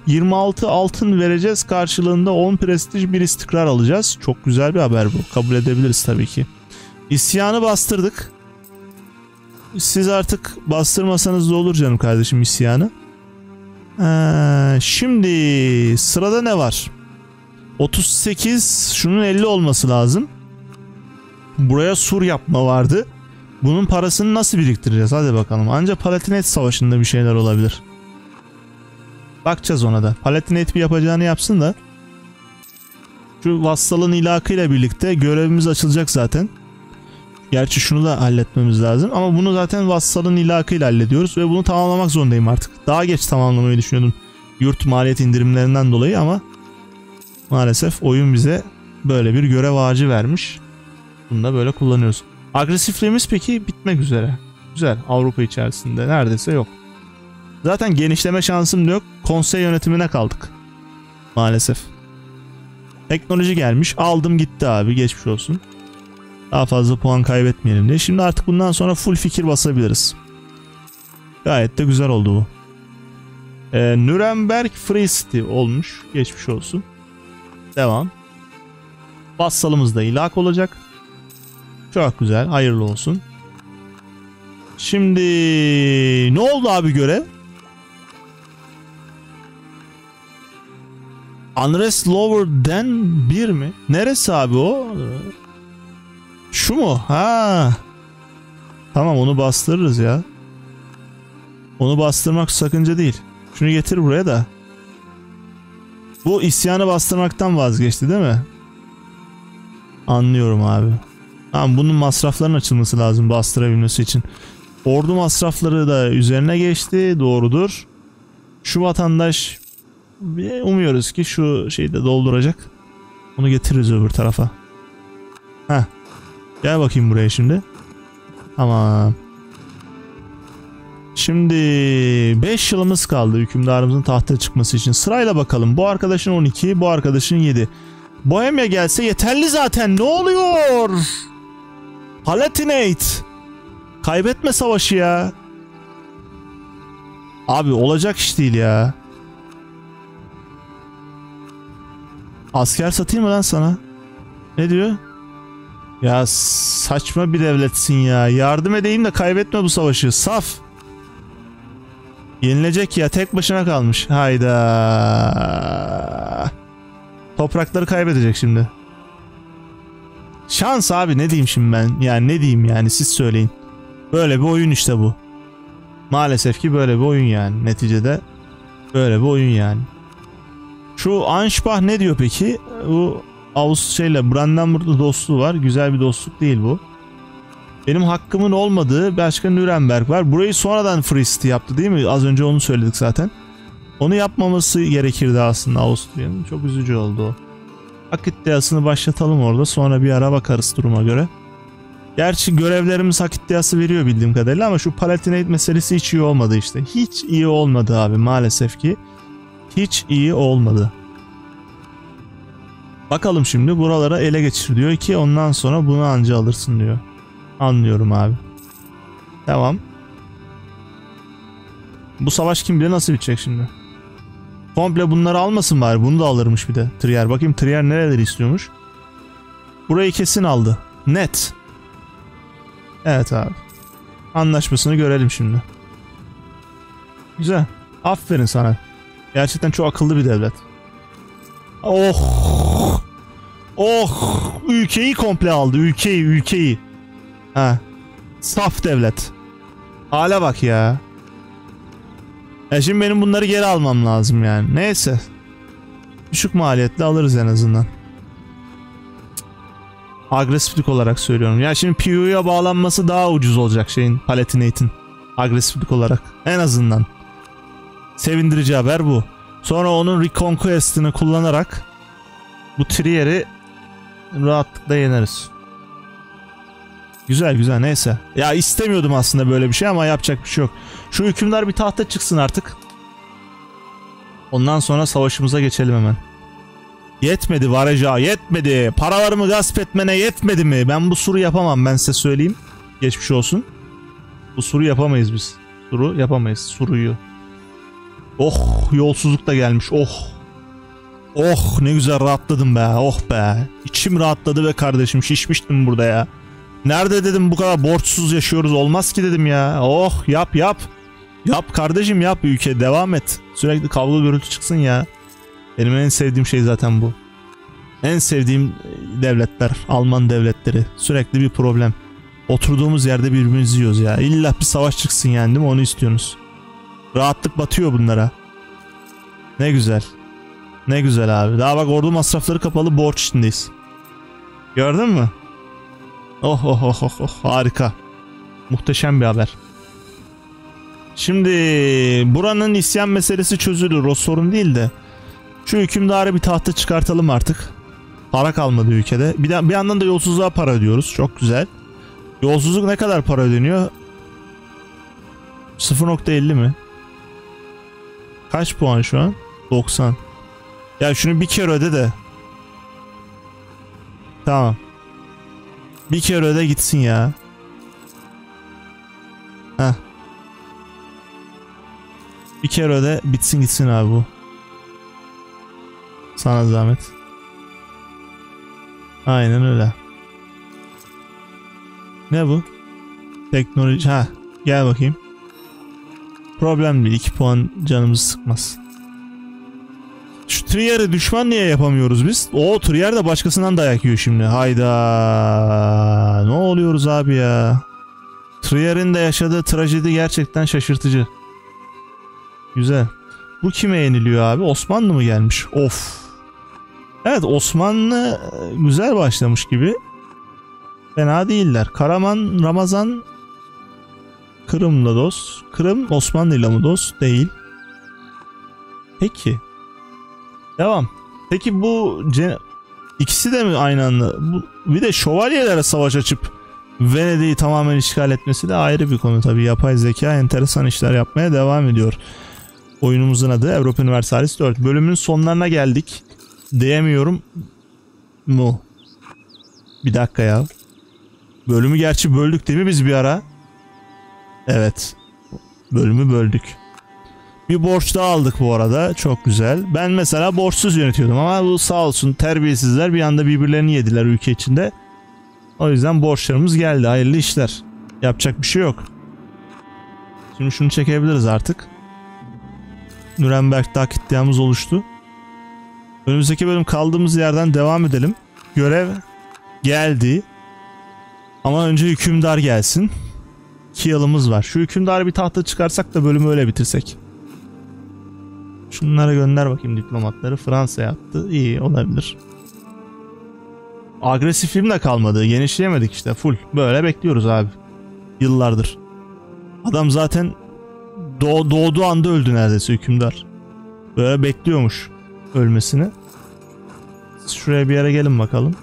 26 altın vereceğiz karşılığında 10 prestij bir istikrar alacağız. Çok güzel bir haber bu. Kabul edebiliriz tabii ki. İsyanı bastırdık. Siz artık bastırmasanız da olur canım kardeşim isyanı. Ee, şimdi sırada ne var? 38 şunun 50 olması lazım. Buraya sur yapma vardı. Bunun parasını nasıl biriktireceğiz? Hadi bakalım. Ancak Palatinate Savaşı'nda bir şeyler olabilir. Bakacağız ona da. Palatinate bir yapacağını yapsın da. Şu vassalın ilakıyla birlikte görevimiz açılacak zaten. Gerçi şunu da halletmemiz lazım. Ama bunu zaten vassalın ilakıyla hallediyoruz. Ve bunu tamamlamak zorundayım artık. Daha geç tamamlamayı düşünüyordum. Yurt maliyet indirimlerinden dolayı ama maalesef oyun bize böyle bir görev ağacı vermiş. Bunu da böyle kullanıyoruz. Agresifliğimiz peki bitmek üzere. Güzel. Avrupa içerisinde neredeyse yok. Zaten genişleme şansım yok. Konsey yönetimine kaldık. Maalesef. Teknoloji gelmiş. Aldım gitti abi. Geçmiş olsun. Daha fazla puan kaybetmeyelim diye. Şimdi artık bundan sonra full fikir basabiliriz. Gayet de güzel oldu bu. Ee, Nuremberg Free City olmuş. Geçmiş olsun. Devam. Vassalımız da ilak olacak. Çok güzel. Hayırlı olsun. Şimdi ne oldu abi görev? Unrest lower than 1 mi? Neresi abi o? Şu mu? Ha. Tamam onu bastırırız ya. Onu bastırmak sakınca değil. Şunu getir buraya da. Bu isyanı bastırmaktan vazgeçti değil mi? Anlıyorum abi. Tamam bunun masrafların açılması lazım bastırabilmesi için. Ordu masrafları da üzerine geçti. Doğrudur. Şu vatandaş umuyoruz ki şu şeyi de dolduracak. Onu getiririz öbür tarafa. Heh. Gel bakayım buraya şimdi. Tamam. Şimdi 5 yılımız kaldı hükümdarımızın tahta çıkması için. Sırayla bakalım. Bu arkadaşın 12, bu arkadaşın 7. Bohemia gelse yeterli zaten. Ne oluyor? Palatinate. Kaybetme savaşı ya. Abi olacak iş değil ya. Asker satayım mı lan sana? Ne diyor? Ya saçma bir devletsin ya. Yardım edeyim de kaybetme bu savaşı. Saf. Yenilecek ya tek başına kalmış. Hayda. Toprakları kaybedecek şimdi. Şans abi ne diyeyim şimdi ben? Yani ne diyeyim yani siz söyleyin. Böyle bir oyun işte bu. Maalesef ki böyle bir oyun yani neticede. Böyle bir oyun yani. Şu Ansbach ne diyor peki? Bu Avus şeyle Brandenburg'da dostluğu var. Güzel bir dostluk değil bu. Benim hakkımın olmadığı başka Nürnberg var. Burayı sonradan City yaptı değil mi? Az önce onu söyledik zaten. Onu yapmaması gerekirdi aslında Avusturya'nın. Çok üzücü oldu o. Hak iddiasını başlatalım orada. Sonra bir ara bakarız duruma göre. Gerçi görevlerimiz hak iddiası veriyor bildiğim kadarıyla ama şu Palatinate meselesi hiç iyi olmadı işte. Hiç iyi olmadı abi maalesef ki. Hiç iyi olmadı. Bakalım şimdi buralara ele geçir diyor ki ondan sonra bunu anca alırsın diyor. Anlıyorum abi. Devam. Bu savaş kim bilir nasıl bitecek şimdi. Komple bunları almasın bari. Bunu da alırmış bir de. Trier. Bakayım Trier nereleri istiyormuş. Burayı kesin aldı. Net. Evet abi. Anlaşmasını görelim şimdi. Güzel. Aferin sana. Gerçekten çok akıllı bir devlet. Oh. Oh. Ülkeyi komple aldı. Ülkeyi, ülkeyi. Ha. Saf devlet. Hale bak ya. E şimdi benim bunları geri almam lazım yani. Neyse. Düşük maliyetle alırız en azından. Agresiflik olarak söylüyorum. Ya şimdi PU'ya bağlanması daha ucuz olacak şeyin Palatinate'in. Agresiflik olarak. En azından. Sevindirici haber bu. Sonra onun Reconquest'ini kullanarak bu Trier'i rahatlıkla yeneriz. Güzel güzel neyse. Ya istemiyordum aslında böyle bir şey ama yapacak bir şey yok. Şu hükümdar bir tahta çıksın artık. Ondan sonra savaşımıza geçelim hemen. Yetmedi Varaja yetmedi. Paralarımı gasp etmene yetmedi mi? Ben bu suru yapamam ben size söyleyeyim. Geçmiş olsun. Bu suru yapamayız biz. Suru yapamayız. Suruyu. Oh yolsuzluk da gelmiş. Oh. Oh ne güzel rahatladım be. Oh be. İçim rahatladı be kardeşim. Şişmiştim burada ya. Nerede dedim bu kadar borçsuz yaşıyoruz olmaz ki dedim ya. Oh yap yap. Yap kardeşim yap ülke devam et. Sürekli kavga gürültü çıksın ya. Benim en sevdiğim şey zaten bu. En sevdiğim devletler Alman devletleri. Sürekli bir problem. Oturduğumuz yerde birbirimizi yiyoruz ya. İlla bir savaş çıksın yani değil mi onu istiyorsunuz. Rahatlık batıyor bunlara. Ne güzel. Ne güzel abi. Daha bak ordu masrafları kapalı borç içindeyiz. Gördün mü? Oh oh oh oh oh harika. Muhteşem bir haber. Şimdi buranın isyan meselesi çözülür o sorun değil de şu hükümdarı bir tahta çıkartalım artık. Para kalmadı ülkede. Bir, de, bir yandan da yolsuzluğa para ödüyoruz. Çok güzel. Yolsuzluk ne kadar para ödeniyor? 0.50 mi? Kaç puan şu an? 90. Ya şunu bir kere öde de. Tamam. Bir kere öde gitsin ya. Heh. Bir kere öde bitsin gitsin abi bu. Sana zahmet. Aynen öyle. Ne bu? Teknoloji. Ha, gel bakayım. Problem değil. 2 puan canımızı sıkmaz. Şu Trier'i düşman niye yapamıyoruz biz? O Trier de başkasından dayak yiyor şimdi. Hayda. Ne oluyoruz abi ya? Trier'in de yaşadığı trajedi gerçekten şaşırtıcı. Güzel. Bu kime yeniliyor abi? Osmanlı mı gelmiş? Of. Evet Osmanlı güzel başlamış gibi. Fena değiller. Karaman, Ramazan Kırım'la dost. Kırım Osmanlı'yla mı dost? Değil. Peki. Devam. Peki bu ikisi de mi aynı anda? Bu, bir de şövalyelere savaş açıp Venedik'i tamamen işgal etmesi de ayrı bir konu tabii. Yapay zeka enteresan işler yapmaya devam ediyor. Oyunumuzun adı Europa Universalis 4. Bölümün sonlarına geldik. Diyemiyorum mu? Bir dakika ya. Bölümü gerçi böldük değil mi biz bir ara? Evet. Bölümü böldük. Bir borç daha aldık bu arada. Çok güzel. Ben mesela borçsuz yönetiyordum ama bu sağ olsun terbiyesizler bir anda birbirlerini yediler ülke içinde. O yüzden borçlarımız geldi. Hayırlı işler. Yapacak bir şey yok. Şimdi şunu çekebiliriz artık. Nürnberg'de hak oluştu. Önümüzdeki bölüm kaldığımız yerden devam edelim. Görev geldi. Ama önce hükümdar gelsin. İki yılımız var. Şu hükümdarı bir tahta çıkarsak da bölümü öyle bitirsek. Şunlara gönder bakayım diplomatları. Fransa'ya attı. İyi olabilir. agresifliğim de kalmadı. Genişleyemedik işte full. Böyle bekliyoruz abi. Yıllardır. Adam zaten doğ, doğduğu anda öldü neredeyse hükümdar. Böyle bekliyormuş ölmesini. Şuraya bir yere gelin bakalım.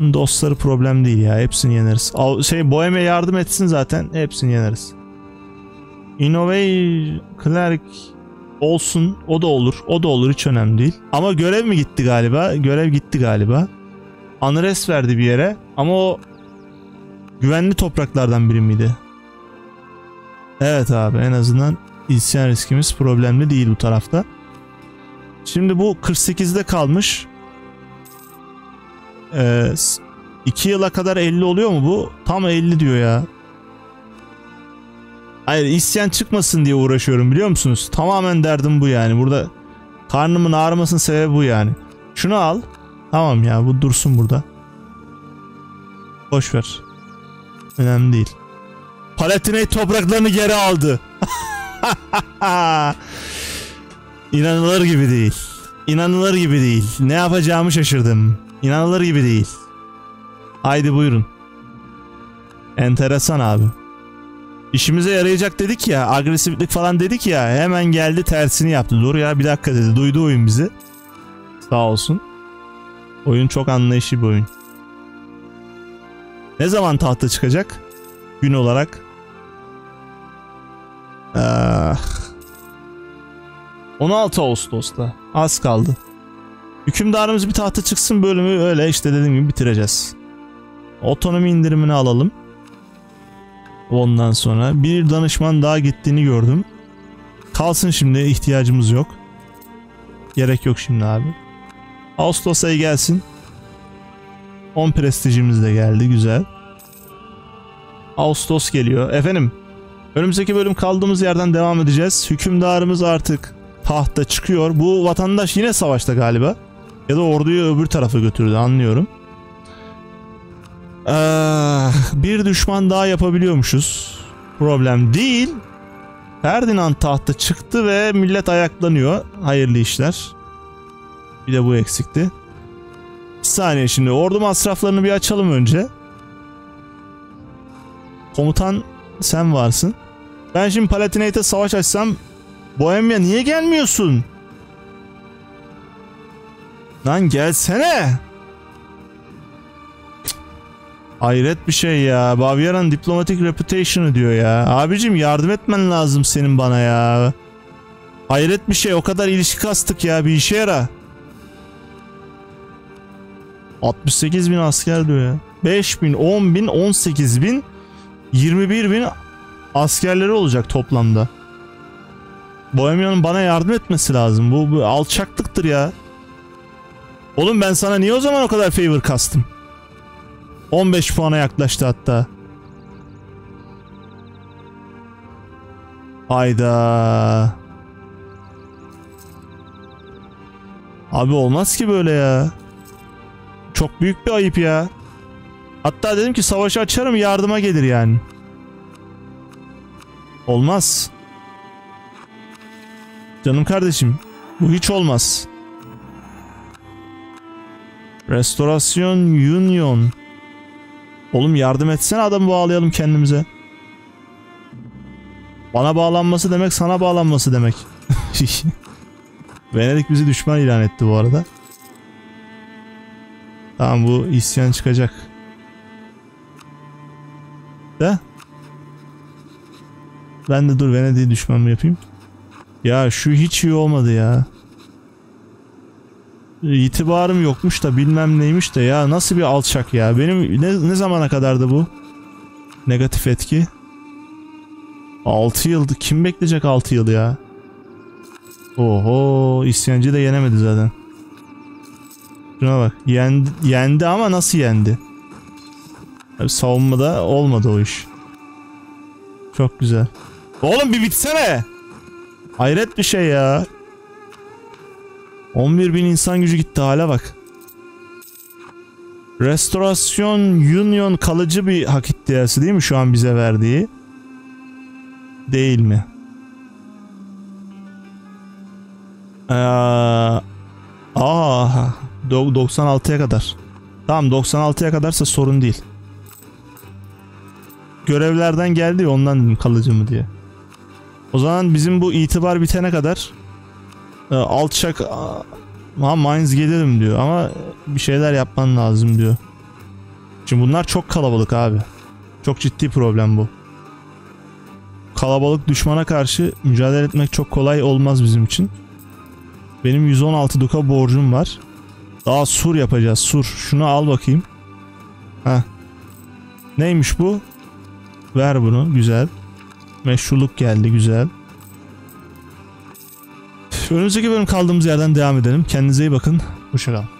Dostları problem değil ya. Hepsini yeneriz. Şey Bohem'e yardım etsin zaten. Hepsini yeneriz. Innovate Clerk olsun. O da olur. O da olur. Hiç önemli değil. Ama görev mi gitti galiba? Görev gitti galiba. Unrest verdi bir yere. Ama o güvenli topraklardan biri miydi? Evet abi en azından isyan riskimiz problemli değil bu tarafta. Şimdi bu 48'de kalmış. 2 ee, yıla kadar 50 oluyor mu bu? Tam 50 diyor ya. Hayır isyan çıkmasın diye uğraşıyorum biliyor musunuz? Tamamen derdim bu yani. Burada karnımın ağrımasının sebebi bu yani. Şunu al. Tamam ya bu dursun burada. Boş ver. Önemli değil. Palatinate topraklarını geri aldı. İnanılır gibi değil. İnanılır gibi değil. Ne yapacağımı şaşırdım. İnanılır gibi değil. Haydi buyurun. Enteresan abi. İşimize yarayacak dedik ya, agresiflik falan dedik ya, hemen geldi tersini yaptı. Dur ya bir dakika dedi. Duydu oyun bizi. Sağ olsun. Oyun çok anlayışlı bir oyun. Ne zaman tahta çıkacak? Gün olarak. Ah. 16 Ağustos'ta. Az kaldı. Hükümdarımız bir tahta çıksın bölümü öyle işte dediğim gibi bitireceğiz. Otonomi indirimini alalım. Ondan sonra bir danışman daha gittiğini gördüm. Kalsın şimdi ihtiyacımız yok. Gerek yok şimdi abi. Ağustos ayı gelsin. 10 prestijimiz de geldi güzel. Ağustos geliyor. Efendim önümüzdeki bölüm kaldığımız yerden devam edeceğiz. Hükümdarımız artık tahta çıkıyor. Bu vatandaş yine savaşta galiba. Ya da orduyu öbür tarafa götürdü anlıyorum. Ee, bir düşman daha yapabiliyormuşuz. Problem değil. Ferdinand tahta çıktı ve millet ayaklanıyor. Hayırlı işler. Bir de bu eksikti. Bir saniye şimdi ordu masraflarını bir açalım önce. Komutan sen varsın. Ben şimdi Palatinate'e savaş açsam Bohemia niye gelmiyorsun? Lan gelsene. Hayret bir şey ya. Bavyera'nın diplomatik reputation'ı diyor ya. Abicim yardım etmen lazım senin bana ya. Hayret bir şey. O kadar ilişki kastık ya. Bir işe yara. 68 bin asker diyor ya. 5 bin, 10 bin, 18 bin, 21 bin askerleri olacak toplamda. Bohemia'nın bana yardım etmesi lazım. Bu, bu alçaklıktır ya. Oğlum ben sana niye o zaman o kadar favor kastım? 15 puana yaklaştı hatta. Hayda. Abi olmaz ki böyle ya. Çok büyük bir ayıp ya. Hatta dedim ki savaşı açarım yardıma gelir yani. Olmaz. Canım kardeşim bu hiç olmaz. Restorasyon Union. Oğlum yardım etsene adamı bağlayalım kendimize. Bana bağlanması demek sana bağlanması demek. Venedik bizi düşman ilan etti bu arada. Tamam bu isyan çıkacak. De. Ben de dur Venedik'i düşman mı yapayım? Ya şu hiç iyi olmadı ya. İtibarım yokmuş da bilmem neymiş de ya nasıl bir alçak ya. Benim ne, ne zamana kadardı bu? Negatif etki. 6 yıldı. Kim bekleyecek 6 yıl ya? Oho isyancı da yenemedi zaten. Şuna bak. Yendi, yendi ama nasıl yendi? Abi savunmada olmadı o iş. Çok güzel. Oğlum bir bitsene. Hayret bir şey ya. 11 bin insan gücü gitti hale bak. Restorasyon Union kalıcı bir hak iddiası değil mi şu an bize verdiği? Değil mi? Ee, aa 96'ya kadar. Tamam 96'ya kadarsa sorun değil. Görevlerden geldi ondan kalıcı mı diye. O zaman bizim bu itibar bitene kadar e, alçak ha Mines gelirim diyor ama bir şeyler yapman lazım diyor. Şimdi bunlar çok kalabalık abi. Çok ciddi problem bu. Kalabalık düşmana karşı mücadele etmek çok kolay olmaz bizim için. Benim 116 duka borcum var. Daha sur yapacağız sur. Şunu al bakayım. Heh. Neymiş bu? Ver bunu. Güzel. Meşruluk geldi. Güzel. Önümüzdeki bölüm kaldığımız yerden devam edelim. Kendinize iyi bakın. Hoşçakalın.